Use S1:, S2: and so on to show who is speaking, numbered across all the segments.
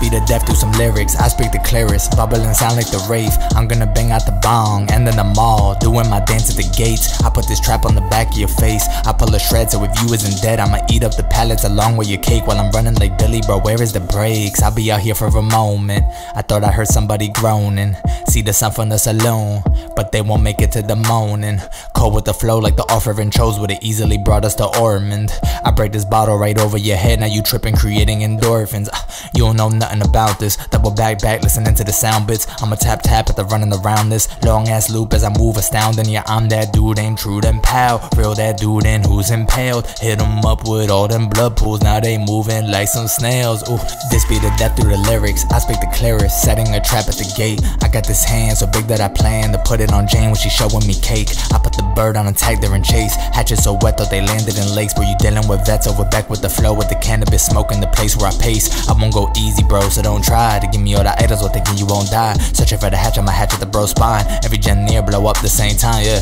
S1: beat of death through some lyrics. I speak the clearest, bubbling sound like the rave. I'm gonna bang out the bong and then the mall, doing my dance at the gates. I put this trap on the back of your face. I pull a shred so if you isn't dead, I'ma eat up the pallets along with your cake while I'm running like Billy, bro. Where is the brakes? I'll be out here for a moment. I thought I heard somebody groaning. See the sun from the saloon, but they won't make it to the morning. Cold with the flow like the offering chose would have easily brought us to Ormond. I break this bottle right over your head, now you tripping, creating endorphins. You don't know nothing about this. Double back back, listening to the sound bits. I'ma tap tap at the running around this long ass loop as I move astounding. Yeah, I'm that dude, ain't true then pal. Real that dude and who's impaled. Hit 'em up with all them blood pools, now they moving like some snails. Ooh, this be the death through the lyrics. I speak the clearest, setting a trap at the gate. I got this hand so big that I plan to put it on Jane when she showing me cake. I put the bird on a there and chase. Hatches so wet thought they landed in lakes. Where you dealing with vets over back with the flow with the cannabis smoking the place where I pace. I won't go easy, bro, so don't try to give me all the items while thinking you won't die. Searching for the hatch, I'ma hatch at the bro spine. Every gen near blow up the same time, yeah.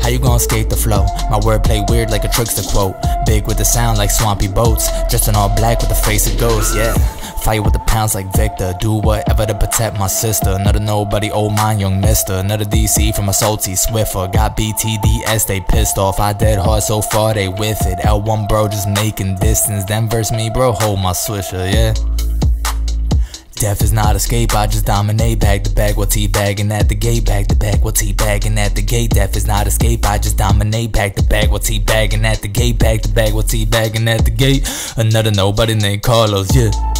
S1: How you gonna skate the flow? My wordplay weird like a trickster quote. Big with the sound like swampy boats. Dressed in all black with the face of ghosts, yeah. Fight with the pounds like Victor. Do whatever to protect my sister. Not a nobody, old mine, young mister. Another DC from a salty Swiffer. Got BTDS, they pissed off. I dead hard so far, they with it. L1 bro just making distance. Then verse me, bro, hold my swisher, yeah. Death is not escape, I just dominate. Bag the bag while teabagging at the gate. Bag the bag while teabagging at the gate. Death is not escape, I just dominate. Bag the bag while teabagging at the gate. Bag the bag while teabagging at the gate. Another nobody named Carlos, yeah.